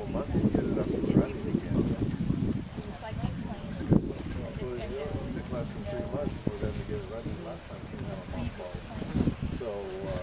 couple months to get it up and running again. So it took less than three months for them to get it running last time. So. Uh,